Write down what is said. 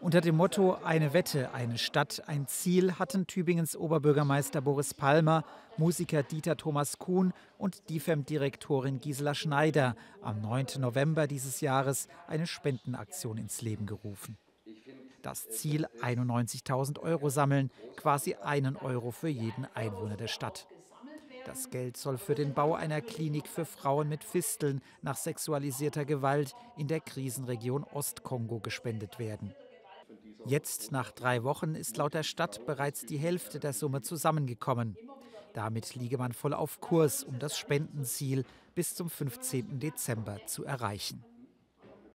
Unter dem Motto Eine Wette, eine Stadt, ein Ziel hatten Tübingens Oberbürgermeister Boris Palmer, Musiker Dieter Thomas Kuhn und DIFEM-Direktorin Gisela Schneider am 9. November dieses Jahres eine Spendenaktion ins Leben gerufen. Das Ziel 91.000 Euro sammeln, quasi einen Euro für jeden Einwohner der Stadt. Das Geld soll für den Bau einer Klinik für Frauen mit Fisteln nach sexualisierter Gewalt in der Krisenregion Ostkongo gespendet werden. Jetzt, nach drei Wochen, ist laut der Stadt bereits die Hälfte der Summe zusammengekommen. Damit liege man voll auf Kurs, um das Spendenziel bis zum 15. Dezember zu erreichen.